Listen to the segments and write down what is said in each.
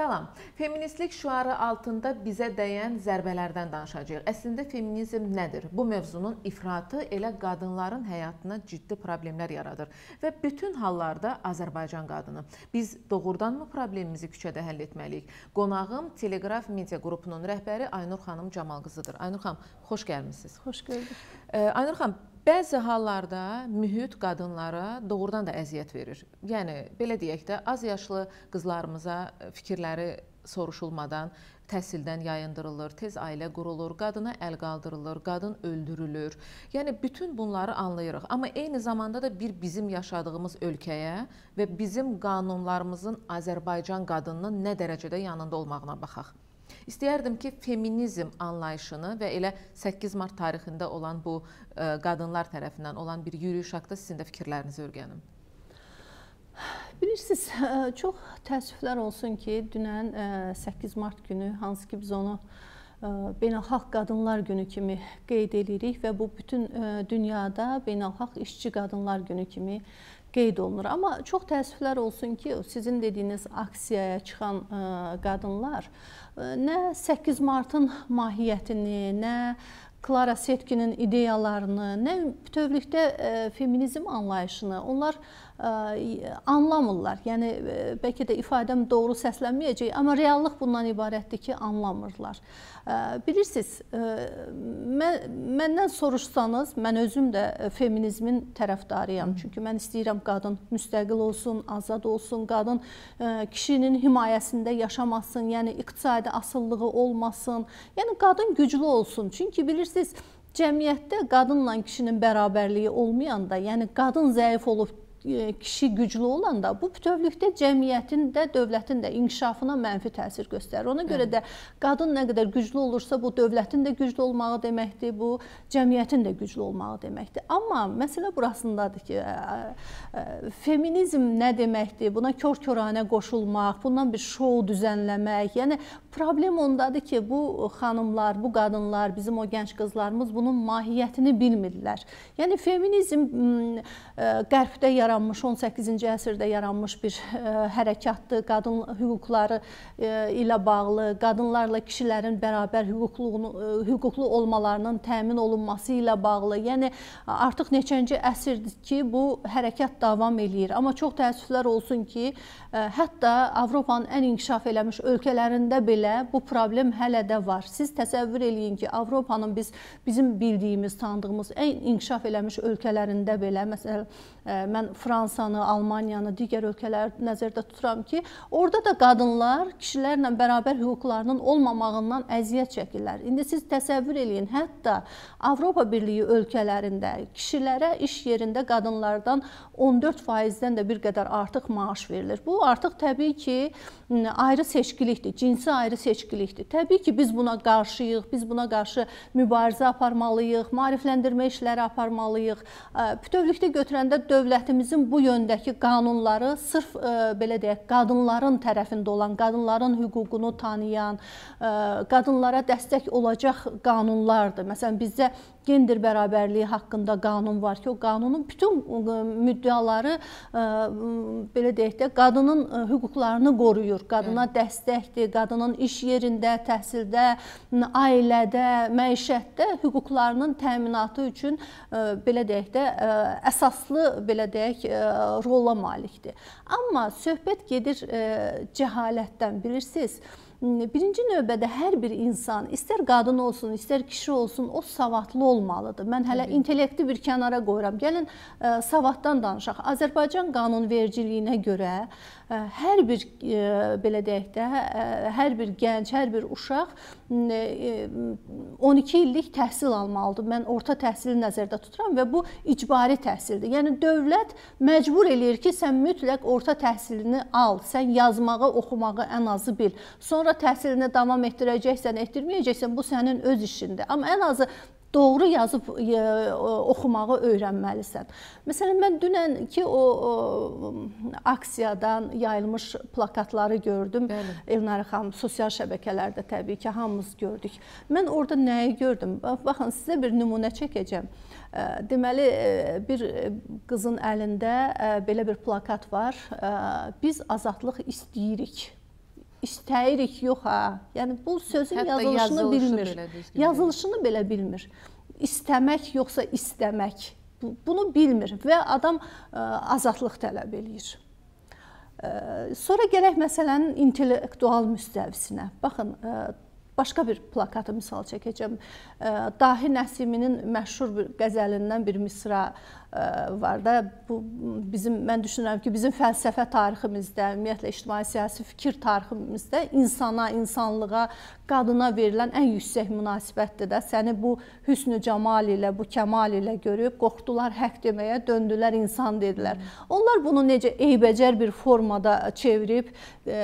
Salam. Feministlik şüarı altında bizə dəyən zərbələrdən danışacağıq. Əslində feminizm nədir? Bu mövzunun ifratı elə qadınların həyatına ciddi problemlər yaradır və bütün hallarda Azərbaycan qadını. Biz doğrudanmı problemimizi küçədə həll etməliyik? Qonağım Teleqraf media qrupunun rəhbəri Aynur xanım Camal qızıdır. Aynur xanım, xoş gəlmisiniz. Xoş gördük. Aynur xanım, Bəzi hallarda mühit qadınlara doğrudan da əziyyət verir. Yəni belə deyək də, az yaşlı qızlarımıza fikirləri soruşulmadan təhsildən yayındırılır, tez ailə qurulur, qadına əl qaldırılır, qadın öldürülür. Yəni bütün bunları anlayırıq. Amma eyni zamanda da bir bizim yaşadığımız ölkəyə və bizim qanunlarımızın Azərbaycan qadınının nə dərəcədə yanında olmağına baxaq. İstəyərdim ki, feminizm anlayışını və elə 8 mart tarixində olan bu e, qadınlar tərəfindən olan bir yürüyüş haqqında sizin də fikirlərinizi öyrənim. Bilirsiniz, e, çox təəssüflər olsun ki, dünən 8 e, mart günü hansı ki biz onu Beynəlxalq Qadınlar Günü kimi qeyd edirik və bu bütün dünyada Beynəlxalq İşçi Qadınlar Günü kimi qeyd olunur. Amma çox təəssüflər olsun ki, sizin dediyiniz aksiyaya çıxan qadınlar nə 8 martın mahiyyətini, nə Klara Setkinin ideyalarını, nə bütövlükdə feminizm anlayışını onlar anlamırlar. Yəni bəlkə də ifadəm doğru səslənməyəcək, amma reallıq bundan ibarətdir ki, anlamırlar. Bilirsiniz, mən məndən soruşsanız, mən özüm də feminizmin tərəfdarıyam. Çünki mən istəyirəm qadın müstəqil olsun, azad olsun, qadın kişinin himayəsində yaşamasın, yəni iqtisadi asılılığı olmasın. Yəni qadın güclü olsun. Çünki bilirsiniz, cəmiyyətdə qadınla kişinin bərabərliyi olmayanda, yəni qadın zəif olub kişi güclü olanda bu bütövlükdə cəmiyyətin də, dövlətin də inkişafına mənfi təsir göstərir. Ona görə də qadın nə qədər güclü olursa, bu dövlətin də güclü olmağı deməkdir, bu cəmiyyətin də güclü olmağı deməkdir. Amma məsələ burasındadır ki, feminizm nə deməkdir? Buna kör-köranə qoşulmaq, bundan bir şou düzənləmək, yəni problem ondadır ki, bu xanımlar, bu qadınlar, bizim o gənc qızlarımız bunun mahiyyətini bilmirlər. Yəni feminizm qərbdə yaranır yaranmış 18-ci əsrdə yaranmış bir e, hərəkatdır. Qadın hüquqları e, ilə bağlı, qadınlarla kişilərin bərabər e, hüquqlu olmalarının təmin olunması ilə bağlı. Yəni artıq neçənci əsrdir ki, bu hərəkat davam eləyir. Amma çox təəssüflər olsun ki, hətta Avropanın ən inkişaf eləmiş ölkələrində belə bu problem hələ də var. Siz təsəvvür eləyin ki, Avropanın biz bizim bildiyimiz, tanıdığımız ən inkişaf eləmiş ölkələrində belə məsələn mən Fransanı, Almaniyanı, digər ölkələri nəzərdə tuturam ki, orada da qadınlar kişilərlə bərabər hüquqlarının olmamağından əziyyət çəkirlər. İndi siz təsəvvür eləyin, hətta Avropa Birliyi ölkələrində kişilərə iş yerində qadınlardan 14%-dən də bir qədər artıq maaş verilir. Bu artıq təbii ki, ayrı seçkilikdir, cinsi ayrı seçkilikdir. Təbii ki, biz buna qarşıyıq, biz buna qarşı mübarizə aparmalıyıq, maarifləndirmə işləri aparmalıyıq. Bütövlükdə götürəndə dövlətimiz bizim bu yöndəki qanunları sırf ə, e, belə deyək, qadınların tərəfində olan, qadınların hüququnu tanıyan, ə, e, qadınlara dəstək olacaq qanunlardır. Məsələn, bizdə gender bərabərliyi haqqında qanun var ki, o qanunun bütün ə, müddəaları ə, belə deyək də qadının ə, hüquqlarını qoruyur. Qadına dəstəkdir, qadının iş yerində, təhsildə, ailədə, məişətdə hüquqlarının təminatı üçün belə deyək də əsaslı belə deyək e, rola malikdir. Amma söhbət gedir e, cəhalətdən, bilirsiniz? Birinci növbədə hər bir insan, istər qadın olsun, istər kişi olsun, o savadlı olmalıdır. Mən hələ Təbii. intellekti bir kənara qoyuram. Gəlin ə, e, savaddan danışaq. Azərbaycan qanunvericiliyinə görə ə, hər bir ə, belə deyək də, ə, hər bir gənc, hər bir uşaq 12 illik təhsil almalıdır. Mən orta təhsili nəzərdə tuturam və bu icbari təhsildir. Yəni dövlət məcbur eləyir ki, sən mütləq orta təhsilini al, sən yazmağı, oxumağı ən azı bil. Sonra təhsilini davam etdirəcəksən, etdirməyəcəksən, bu sənin öz işindir. Amma ən azı doğru yazıb e, oxumağı öyrənməlisən. Məsələn, mən dünən ki o, o aksiyadan yayılmış plakatları gördüm. Bəli. Elnarə xanım sosial şəbəkələrdə təbii ki, hamımız gördük. Mən orada nəyi gördüm? Baxın, sizə bir nümunə çəkəcəm. E, deməli, e, bir qızın əlində belə bir plakat var. Biz azadlıq istəyirik istəyirik yox ha. Yəni bu sözün Hətta yazılışını yazılışı bilmir. belə Yazılışını belə bilmir. İstəmək yoxsa istəmək bu- bunu bilmir və adam ə, azadlıq tələb eləyir. Ə, Sonra gələk məsələnin intellektual müstəvisinə. Baxın, ə, başqa bir plakatı misal çəkəcəm. Dahi Nəsiminin məşhur bir qəzəlindən bir misra var da. Bu bizim mən düşünürəm ki, bizim fəlsəfə tariximizdə, ümumiyyətlə ictimai siyasi fikir tariximizdə insana, insanlığa, qadına verilən ən yüksək münasibətdir də. Səni bu hüsnü camal ilə, bu kəmal ilə görüb qorxdular haqq deməyə, döndülər insan dedilər. Onlar bunu necə eybəcər bir formada çevirib, e,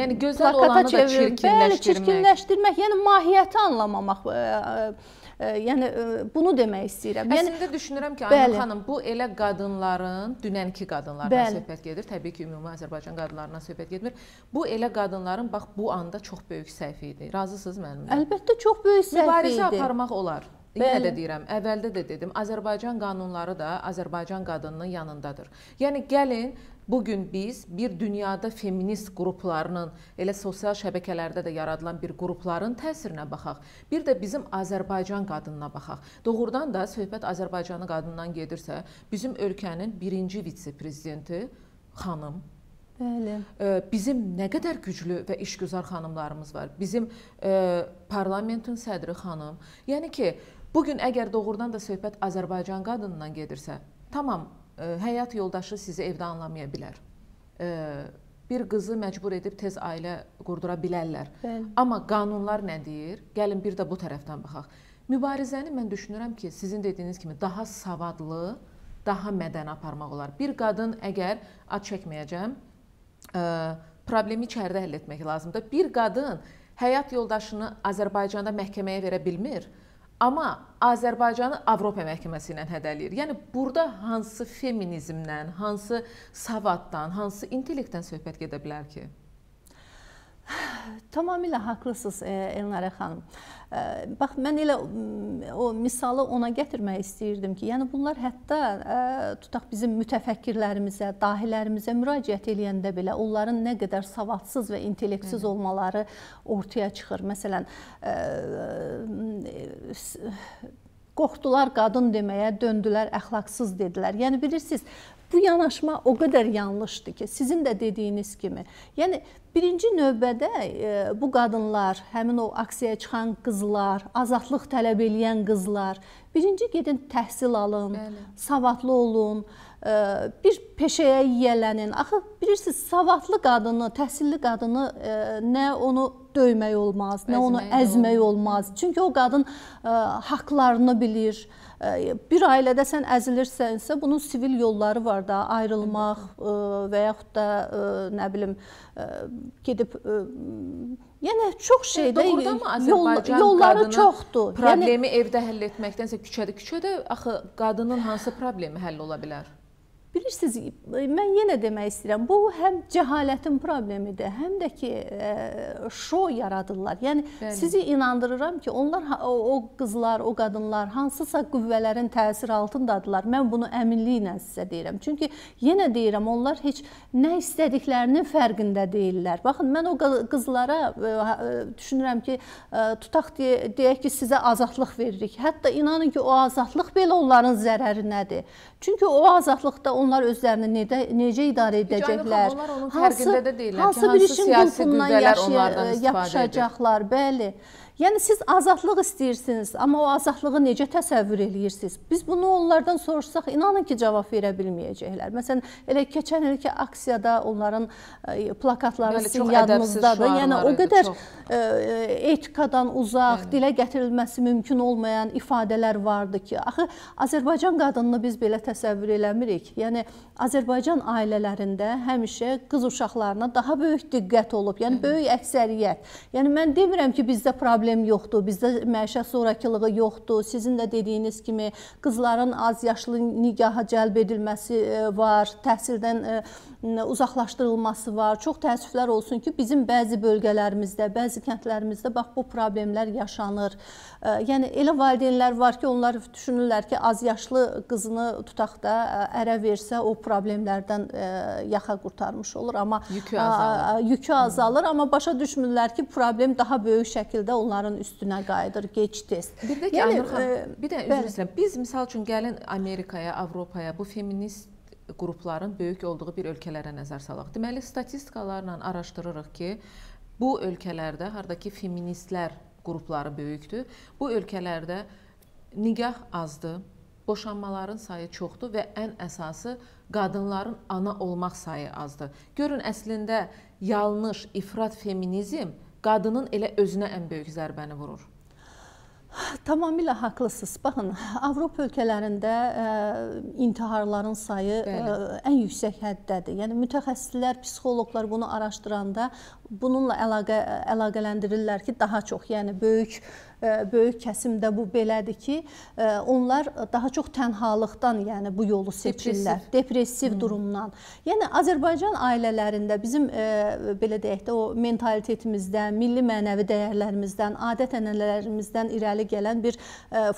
Yəni gözəl olanı da çevirib, Bəli, çirkinləşdirmək. çirkinləşdirmək, yəni mahiyyəti anlamamaq. e, e, Yəni e, bunu demək istəyirəm. Yəni Əslində düşünürəm ki. Aynur xanım, bu elə qadınların, dünənki qadınlardan Bəli. söhbət gedir. Təbii ki, ümumi Azərbaycan qadınlarından söhbət getmir. Bu elə qadınların bax bu anda çox böyük səhvi idi. Razısınız mənimlə? əlbəttə çox böyük səhv Mübarizə idi. aparmaq olar. Yenə də deyirəm, əvvəldə də dedim, Azərbaycan qanunları da Azərbaycan qadınının yanındadır. Yəni gəlin bu gün biz bir dünyada feminist qruplarının, elə sosial şəbəkələrdə də yaradılan bir qrupların təsirinə baxaq. Bir də bizim Azərbaycan qadınına baxaq. Doğrudan da söhbət Azərbaycanın qadından gedirsə, bizim ölkənin birinci vitse-prezidenti xanım Bəli. Bizim nə qədər güclü və işgüzar xanımlarımız var. Bizim parlamentin sədri xanım. Yəni ki, bu gün əgər doğrudan da söhbət Azərbaycan qadınından gedirsə, tamam, ə, həyat yoldaşı sizi evdə anlamaya bilər. Ə, bir qızı məcbur edib tez ailə qurdura bilərlər. Bəli. Amma qanunlar nə deyir? Gəlin bir də bu tərəfdən baxaq. Mübarizəni mən düşünürəm ki, sizin dediyiniz kimi daha savadlı, daha mədəni aparmaq olar. Bir qadın əgər ad çəkməyəcəm, ə, problemi içəridə həll etmək lazımdır. Bir qadın həyat yoldaşını Azərbaycanda məhkəməyə verə bilmir, amma Azərbaycanı Avropa məhkəməsi ilə hədələyir. Yəni burada hansı feminizmdən, hansı savaddan, hansı intellektdən söhbət gedə bilər ki? Tamamilə haqlısınız e, Elnarə xanım. E, Bax mən elə m, o misalı ona gətirmək istəyirdim ki, yəni bunlar hətta ə, tutaq bizim mütəfəkkirlərimizə, dahilərimizə müraciət eləyəndə belə onların nə qədər savadsız və intellektsiz olmaları ortaya çıxır. Məsələn, qorxdular qadın deməyə, döndülər əxlaqsız dedilər. Yəni bilirsiniz, bu yanaşma o qədər yanlışdır ki, sizin də dediyiniz kimi. Yəni birinci növbədə e, bu qadınlar, həmin o aksiyaya çıxan qızlar, azadlıq tələb eləyən qızlar, birinci gedin təhsil alın, Bəli. savadlı olun, e, bir peşəyə yiyələnin. Axı bilirsiniz, savadlı qadını, təhsilli qadını e, nə onu döymək olmaz, nə onu Əzmək də əzmək olmaz. Çünki o qadın haqlarını bilir. Bir ailədə sən əzilirsənsə, bunun sivil yolları var da, ayrılmaq və yaxud da nə bilim gedib yəni çox şeydə Doğrudanmı yol, Azərbaycan yolları çoxdur. Yəni Problemi evdə həll etməkdənsə küçədə, küçədə axı qadının hansı problemi həll ola bilər? Bilirsiniz, mən yenə demək istəyirəm, bu həm cəhalətin problemidir, həm də ki, ə, şou yaradırlar. Yəni Bəli. sizi inandırıram ki, onlar o, qızlar, o qadınlar hansısa qüvvələrin təsiri altındadılar. Mən bunu əminliklə sizə deyirəm. Çünki yenə deyirəm, onlar heç nə istədiklərinin fərqində deyillər. Baxın, mən o qızlara ə, ə, düşünürəm ki, tutaq deyə, deyək ki, sizə azadlıq veririk. Hətta inanın ki, o azadlıq belə onların zərəri nədir? Çünki o azadlıqda onlar özlərini necə, necə idarə edəcəklər? onlar ki, hansı bir hansı işin qulpundan qüvvələr yaşaya- onlardan istifadə edir. yapışacaqlar, bəli. Yəni siz azadlıq istəyirsiniz, amma o azadlığı necə təsəvvür eləyirsiniz? Biz bunu onlardan soruşsaq, inanın ki, cavab verə bilməyəcəklər. Məsələn, elə keçən ilki aksiyada onların ə, plakatları sizin yadınızdadır. Yəni o qədər çox. ə, etikadan uzaq, Bəli. dilə gətirilməsi mümkün olmayan ifadələr vardı ki, axı Azərbaycan qadınını biz belə təsəvvür eləmirik. Yəni Azərbaycan ailələrində həmişə qız uşaqlarına daha böyük diqqət olub, yəni böyük əksəriyyət. Yəni mən demirəm ki, bizdə problem yoxdur, bizdə məişət zorakılığı yoxdur. Sizin də dediyiniz kimi qızların az yaşlı nigaha cəlb edilməsi e, var, təhsildən e, uzaqlaşdırılması var. Çox təəssüflər olsun ki, bizim bəzi bölgələrimizdə, bəzi kəndlərimizdə bax bu problemlər yaşanır. E, Yəni elə valideynlər var ki, onlar düşünürlər ki, az yaşlı qızını tutaq da ərə versə o problemlərdən yaxa qurtarmış olur, amma yükü azalır. Yükü azalır, amma başa düşmürlər ki, problem daha böyük şəkildə onların üstünə qayıdır gec-tez. Bir də ki, yəni, Aynur xanım, bir də üzr istəyirəm. Biz misal üçün gəlin Amerikaya, Avropaya bu feminist qrupların böyük olduğu bir ölkələrə nəzər salaq. Deməli, statistikalarla araşdırırıq ki, bu ölkələrdə hardakı feministlər qrupları böyükdür. Bu ölkələrdə nigah azdır, boşanmaların sayı çoxdur və ən əsası qadınların ana olmaq sayı azdır. Görün əslində yanlış ifrat feminizm qadının elə özünə ən böyük zərbəni vurur. Tamamilə haqlısınız. Baxın, Avropa ölkələrində ə, intiharların sayı ə, ən yüksək həddədir. Yəni mütəxəssislər, psixoloqlar bunu araşdıranda bununla əlaqə əlaqələndirirlər ki, daha çox, yəni böyük böyük kəsimdə bu belədir ki, onlar daha çox tənhalıqdan, yəni bu yolu seçirlər, depressiv, depressiv hmm. durumdan. Yəni Azərbaycan ailələrində bizim belə deyək də o mentalitetimizdən, milli mənəvi dəyərlərimizdən, adət-ənənələrimizdən irəli gələn bir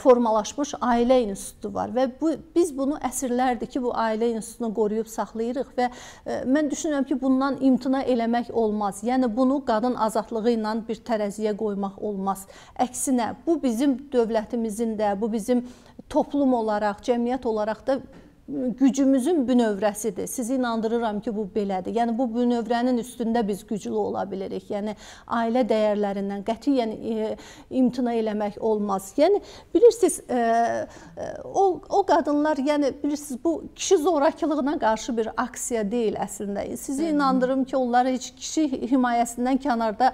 formalaşmış ailə institutu var və bu biz bunu əsrlərdir ki, bu ailə institutunu qoruyub saxlayırıq və mən düşünürəm ki, bundan imtina eləmək olmaz. Yəni bunu qadın azadlığı ilə bir tərəziyə qoymaq olmaz. Əksinə Əksinə, bu bizim dövlətimizin də, bu bizim toplum olaraq, cəmiyyət olaraq da gücümüzün bünövrəsidir. Sizi inandırıram ki, bu belədir. Yəni bu bünövrənin üstündə biz güclü ola bilərik. Yəni ailə dəyərlərindən qətiyyən e, imtina eləmək olmaz. Yəni bilirsiniz, e, e, o o qadınlar, yəni bilirsiniz, bu kişi zorakılığına qarşı bir aksiya deyil əslində. Sizi inandırım ki, onlar heç kişi himayəsindən kənarda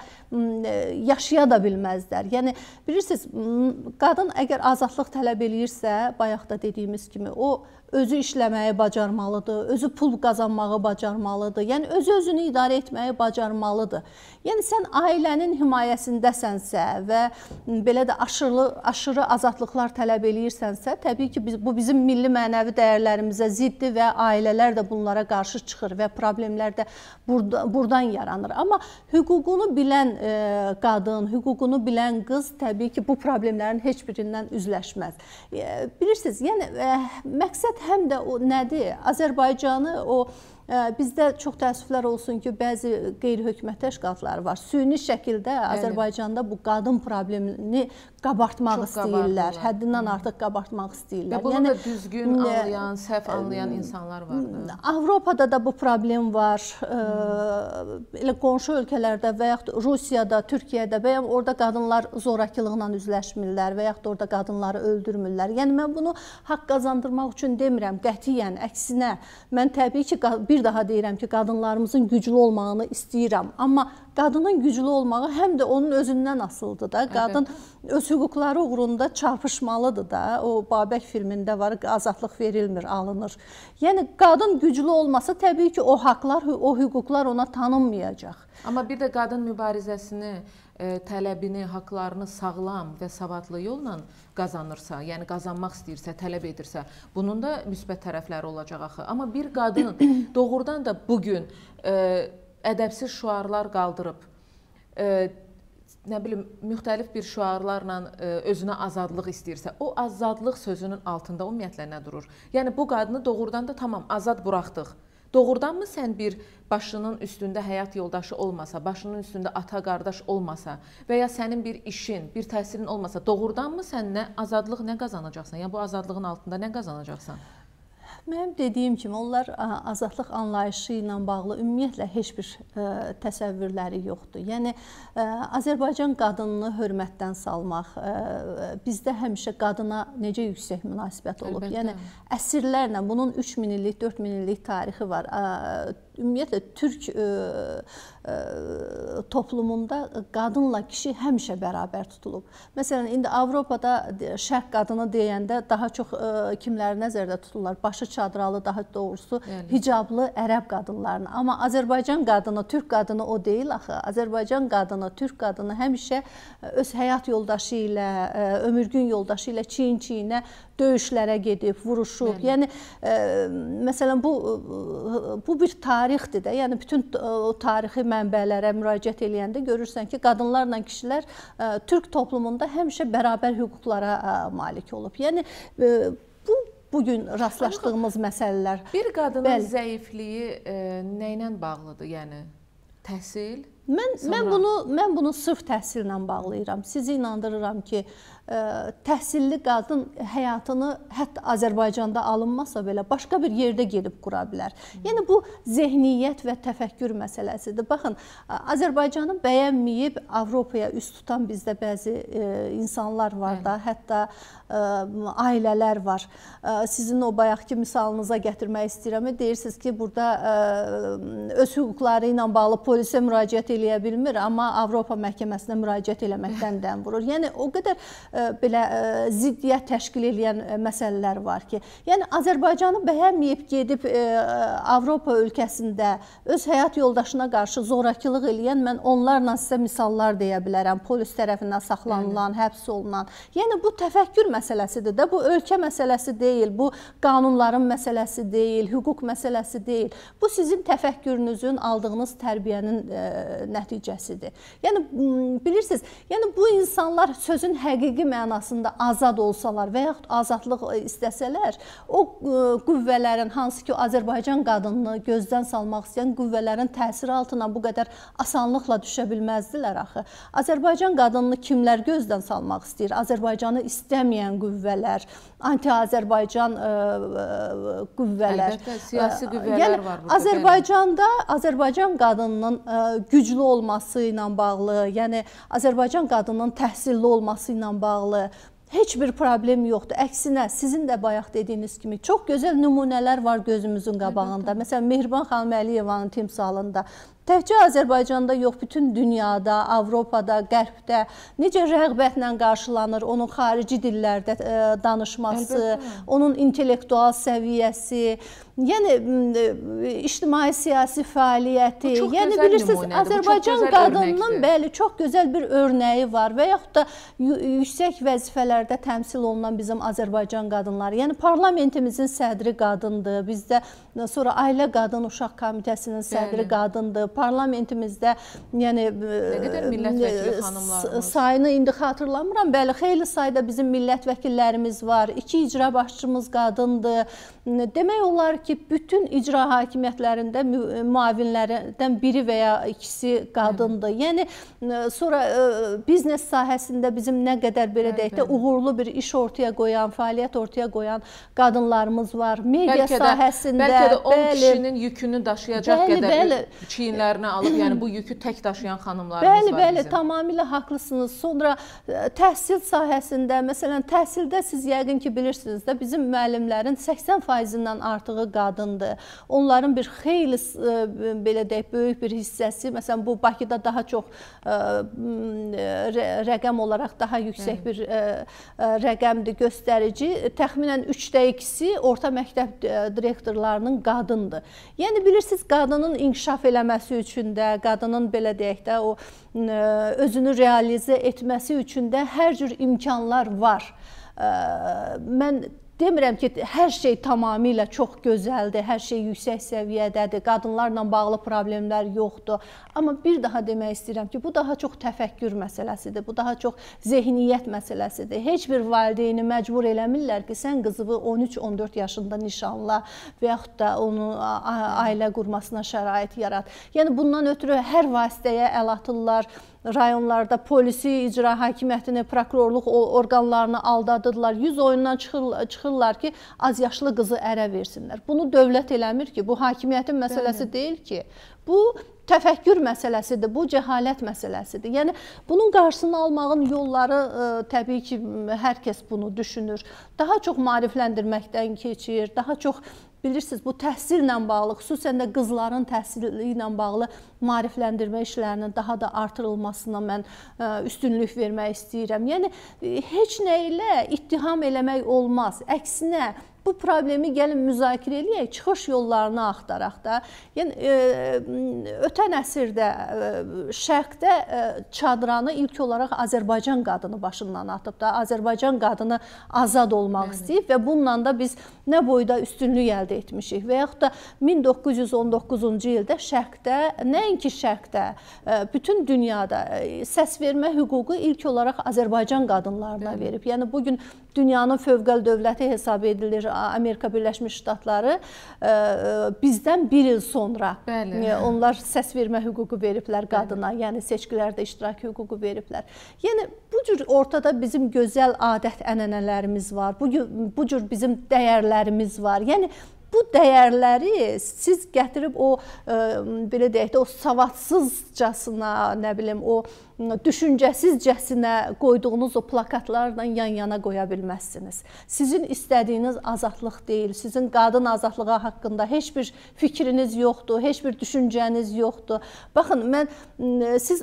yaşaya da bilməzlər. Yəni bilirsiniz, qadın əgər azadlıq tələb eləyirsə, bayaq da dediyimiz kimi, o özü işləməyi bacarmalıdır, özü pul qazanmağı bacarmalıdır. Yəni özü özünü idarə etməyi bacarmalıdır. Yəni sən ailənin himayəsindəsənsə və belə də aşırı aşırı azadlıqlar tələb eləyirsənsə, təbii ki, biz, bu bizim milli mənəvi dəyərlərimizə ziddir və ailələr də bunlara qarşı çıxır və problemlər də burada burdan yaranır. Amma hüququnu bilən e, qadın, hüququnu bilən qız təbii ki, bu problemlərin heç birindən üzləşməz. E, bilirsiniz, yəni e, məqsəd həm də o nədir? Azərbaycanı o Bizdə çox təəssüflər olsun ki, bəzi qeyri-hökumət təşkilatları var. Süni şəkildə. Azərbaycanda bu qadın problemini qabartmaq çox istəyirlər. Həddindən artıq qabartmaq istəyirlər. Və bunu yəni, da düzgün anlayan, səhv anlayan insanlar var. Avropada da bu problem var. Elə qonşu ölkələrdə və yaxud Rusiyada, Türkiyədə və ya orada qadınlar zorakılıqla üzləşmirlər və yaxud orada qadınları öldürmürlər. Yəni mən bunu haqq qazandırmaq üçün demirəm, qətiyyən əksinə. Mən təbii ki, bir daha deyirəm ki, qadınlarımızın güclü olmağını istəyirəm. Amma qadının güclü olmağı həm də onun özündən asılıdır da. Qadın öz hüquqları uğrunda çarpışmalıdır da. O Babək filmində var, azadlıq verilmir, alınır. Yəni qadın güclü olmasa təbii ki, o haqqlar, o hüquqlar ona tanınmayacaq. Amma bir də qadın mübarizəsini ə, tələbini, haqqlarını sağlam və savadlı yolla qazanırsa, yəni qazanmaq istəyirsə, tələb edirsə, bunun da müsbət tərəfləri olacaq axı. Amma bir qadın doğrudan da bu gün ədəbsiz şüarlar qaldırıb ə, nə bilim müxtəlif bir şüarlarla ə, özünə azadlıq istəyirsə, o azadlıq sözünün altında ümumiyyətlə nə durur? Yəni bu qadını doğrudan da tamam azad buraxdıq. Doğrudanmı sən bir başının üstündə həyat yoldaşı olmasa, başının üstündə ata, qardaş olmasa və ya sənin bir işin, bir təhsilin olmasa, doğrudanmı sən nə azadlıq nə qazanacaqsan? Yəni bu azadlığın altında nə qazanacaqsan? Mənim dediyim kimi onlar azadlıq anlayışı ilə bağlı ümumiyyətlə heç bir ə, təsəvvürləri yoxdur. Yəni ə, Azərbaycan qadınını hörmətdən salmaq, ə, bizdə həmişə qadına necə yüksək münasibət olub. Əlbəttə. Yəni əsrlərlə bunun 3000 illik, 4000 illik tarixi var. Ümumiyyətlə türk ə, ə, toplumunda qadınla kişi həmişə bərabər tutulub. Məsələn, indi Avropada şərq qadını deyəndə daha çox ə, kimləri nəzərdə tuturlar? Başı çadralı, daha doğrusu yəni. hicablı ərəb qadınlarını. Amma Azərbaycan qadını, türk qadını o deyil axı. Azərbaycan qadını, türk qadını həmişə öz həyat yoldaşı ilə, ə, ömür gün yoldaşı ilə çiyin-çiyinə döyüşlərə gedib, vuruşub. Bəli. Yəni ə, məsələn bu bu bir tarixdir də. Yəni bütün o tarixi mənbələrə müraciət eləyəndə görürsən ki, qadınlarla kişilər ə, türk toplumunda həmişə bərabər hüquqlara ə, malik olub. Yəni bu bu gün rastlaşdığımız məsələlər. Bir qadının Bəli. zəifliyi e, nə ilə bağlıdır? Yəni təhsil Mən Sonra... mən bunu mən bunu sırf təhsillə bağlayıram. Sizi inandırıram ki, təhsilli qadın həyatını hətta Azərbaycanda alınmasa belə başqa bir yerdə gedib qura bilər. Yəni bu zehniyyət və təfəkkür məsələsidir. Baxın, Azərbaycanı bəyənməyib Avropaya üz tutan bizdə bəzi insanlar var da, hətta ailələr var. Sizin o bayaqki misalınıza gətirmək istəyirəm. Deyirsiniz ki, burada öz hüquqları ilə bağlı polisə müraciət eləyə bilmir, amma Avropa məhkəməsinə müraciət eləməkdən dəm vurur. Yəni o qədər belə ziddiyyət təşkil edən məsələlər var ki, yəni Azərbaycanı bəyənməyib gedib Avropa ölkəsində öz həyat yoldaşına qarşı zorakılıq eləyən mən onlarla sizə misallar deyə bilərəm. Polis tərəfindən saxlanılan, həbs olunan. Yəni bu təfəkkür məsələsidir də, bu ölkə məsələsi deyil, bu qanunların məsələsi deyil, hüquq məsələsi deyil. Bu sizin təfəkkürünüzün, aldığınız tərbiyənin nəticəsidir. Yəni bilirsiniz, yəni bu insanlar sözün həqiqi həqiqi mənasında azad olsalar və yaxud azadlıq istəsələr, o qüvvələrin hansı ki, Azərbaycan qadınını gözdən salmaq istəyən qüvvələrin təsiri altına bu qədər asanlıqla düşə bilməzdilər axı. Azərbaycan qadınını kimlər gözdən salmaq istəyir? Azərbaycanı istəməyən qüvvələr, anti-Azərbaycan qüvvələr. Əlbəttə, siyasi qüvvələr yəni, var burada. Azərbaycanda Azərbaycan qadınının güclü olması ilə bağlı, yəni Azərbaycan qadınının təhsilli olması ilə bağlı bağlı heç bir problem yoxdur. Əksinə, sizin də bayaq dediyiniz kimi çox gözəl nümunələr var gözümüzün qabağında. Məsələn, Mehriban xanım Əliyevanın timsalında Təkcə Azərbaycanda yox, bütün dünyada, Avropada, Qərbdə necə rəğbətlə qarşılanır onun xarici dillərdə ə, e, danışması, Əlbəttə. onun intellektual səviyyəsi, yəni ictimai siyasi fəaliyyəti, yəni bilirsiniz, Azərbaycan qadınının bəli çox gözəl bir örnəyi var və yaxud da yüksək vəzifələrdə təmsil olunan bizim Azərbaycan qadınları. Yəni parlamentimizin sədri qadındır. Bizdə sonra Ailə Qadın Uşaq Komitəsinin sədri bəli. qadındır parlamentimizdə yəni nə qədər millət vəkili xanımlarımız sayını indi xatırlamıram. Bəli, xeyli sayda bizim millət vəkillərimiz var. İki icra başçımız qadındır. Demək olar ki, bütün icra hakimiyyətlərində müavinlərdən biri və ya ikisi qadındır. Yəni sonra biznes sahəsində bizim nə qədər belə deyək də uğurlu bir iş ortaya qoyan, fəaliyyət ortaya qoyan qadınlarımız var. Media bəlkə də, sahəsində bəlkə də 10 bəli, kişinin yükünü daşıyacaq bəli, qədər bəli. çiyinlər üzərinə alıb, yəni bu yükü tək daşıyan xanımlarımız bəli, var Bəli, bəli, tamamilə haqlısınız. Sonra e, təhsil sahəsində, məsələn, təhsildə siz yəqin ki, bilirsiniz də, bizim müəllimlərin 80%-dən artığı qadındır. Onların bir xeyli e, belə deyək, böyük bir hissəsi, məsələn, bu Bakıda daha çox e, rəqəm olaraq daha yüksək bir rəqəmdir göstərici. Təxminən 3də 2-si orta məktəb direktorlarının qadındır. Yəni bilirsiniz, qadının inkişaf eləməsi üçün də, qadının belə deyək də o özünü realizə etməsi üçün də hər cür imkanlar var. Mən Demirəm ki, hər şey tamamilə çox gözəldir, hər şey yüksək səviyyədədir, qadınlarla bağlı problemlər yoxdur. Amma bir daha demək istəyirəm ki, bu daha çox təfəkkür məsələsidir, bu daha çox zehniyyət məsələsidir. Heç bir valideyni məcbur eləmirlər ki, sən qızını 13-14 yaşında nişanla və yaxud da onu ailə qurmasına şərait yarat. Yəni bundan ötürü hər vasitəyə əl atırlar rayonlarda polisi, icra hakimiyyətini, prokurorluq orqanlarını aldadırlar. 100 oyundan çıxır, çıxırlar ki, az yaşlı qızı ərə versinlər. Bunu dövlət eləmir ki, bu hakimiyyətin məsələsi Bəli. deyil ki. Bu təfəkkür məsələsidir, bu cəhalət məsələsidir. Yəni bunun qarşısını almağın yolları ə, e, təbii ki, hər kəs bunu düşünür. Daha çox maarifləndirməkdən keçir, daha çox bilirsiniz, bu təhsillə bağlı, xüsusən də qızların təhsili ilə bağlı maarifləndirmə işlərinin daha da artırılmasına mən ə, üstünlük vermək istəyirəm. Yəni heç nə ilə ittiham eləmək olmaz. Əksinə Bu problemi gəlin müzakirə eləyək, çıxış yollarını axtaraq da. Yəni e, ötən əsrdə e, şərqdə e, çadranı ilk olaraq Azərbaycan qadını başından atıb da. Azərbaycan qadını azad olmaq Bəli. istəyib və bununla da biz nə boyda üstünlük əldə etmişik. Və yaxud da 1919-cu ildə şərqdə, nəinki şərqdə, bütün dünyada səs vermə hüququ ilk olaraq Azərbaycan qadınlarına Bəli. verib. Yəni bu gün dünyanın fövqəl dövləti hesab edilir Amerika Birləşmiş Ştatları bizdən 1 il sonra Bəli. onlar səs vermə hüququ veriblər qadına, Bəli. yəni seçkilərdə iştirak hüququ veriblər. Yəni bu cür ortada bizim gözəl adət-ənənələrimiz var. Bu bu cür bizim dəyərlərimiz var. Yəni bu dəyərləri siz gətirib o belə deyək də o savadsızcasına, nə bilim, o düşüncəsizcəsinə qoyduğunuz o plakatlarla yan-yana qoya bilməzsiniz. Sizin istədiyiniz azadlıq deyil, sizin qadın azadlığı haqqında heç bir fikriniz yoxdur, heç bir düşüncəniz yoxdur. Baxın, mən siz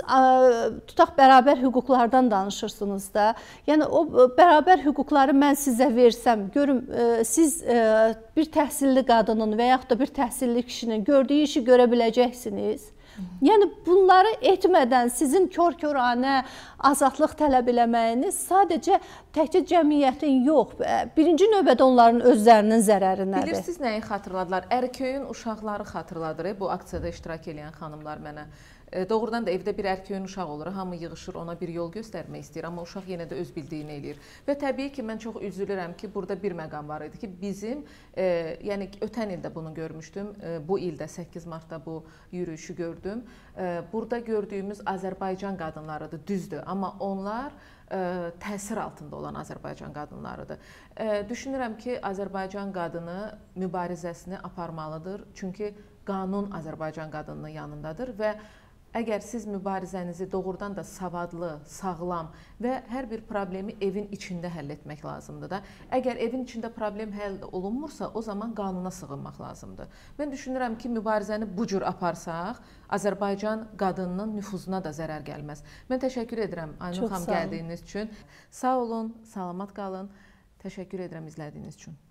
tutaq bərabər hüquqlardan danışırsınız da. Yəni o bərabər hüquqları mən sizə versəm, görüm siz bir təhsilli qadının və yaxud da bir təhsilli kişinin gördüyü işi görə biləcəksiniz. Yəni bunları etmədən sizin kör-köranə azadlıq tələb eləməyiniz sadəcə təkcə cəmiyyətin yox, birinci növbədə onların özlərinin zərərinədir. Bilirsiniz nəyi xatırladılar? Ərköyün uşaqları xatırladır bu aksiyada iştirak edən xanımlar mənə. Doğrudan da evdə bir ərköyün uşaq olur, hamı yığılır, ona bir yol göstərmək istəyir, amma uşaq yenə də öz bildiyini eləyir. Və təbii ki, mən çox üzülürəm ki, burada bir məqam var idi ki, bizim, e, yəni ötən ildə bunu görmüşdüm, e, bu ildə 8 martda bu yürüyüşü gördüm. E, burada gördüyümüz Azərbaycan qadınlarıdır, düzdür, amma onlar ə, təsir altında olan Azərbaycan qadınlarıdır. Ə, düşünürəm ki, Azərbaycan qadını mübarizəsini aparmalıdır. Çünki qanun Azərbaycan qadınının yanındadır və Əgər siz mübarizənizi doğrudan da savadlı, sağlam və hər bir problemi evin içində həll etmək lazımdır da. Əgər evin içində problem həll olunmursa, o zaman qanuna sığınmaq lazımdır. Mən düşünürəm ki, mübarizəni bu cür aparsaq, Azərbaycan qadınının nüfuzuna da zərər gəlməz. Mən təşəkkür edirəm Aynur xanım gəldiyiniz üçün. Sağ olun, salamat qalın. Təşəkkür edirəm izlədiyiniz üçün.